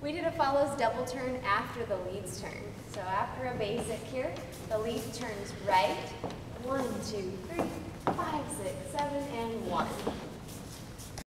We did a follows double turn after the leads turn. So after a basic here, the lead turns right. One, two, three,